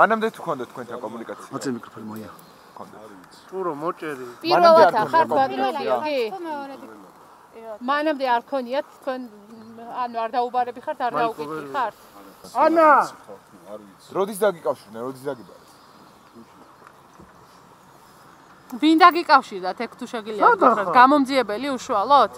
მანამდე თუ ქონდა თქვენთან კომუნიკაცია? მოწე მიკროფონი მოია. ქონდა. ტურო მოჭერი. პირველად ახარ ბატონია. კი. მანამდე არ ქონიათ თქვენ ანუ არ დაუბარები ხართ, არ დაუკითხი ხართ? ანა! როდის დაგიკავშირდნენ? როდის დაგიბარე? ვინ დაგიკავშირდათ? ეგ თუ შეგიძლიათ გითხრათ, გამომძიებელი უშუალოდ?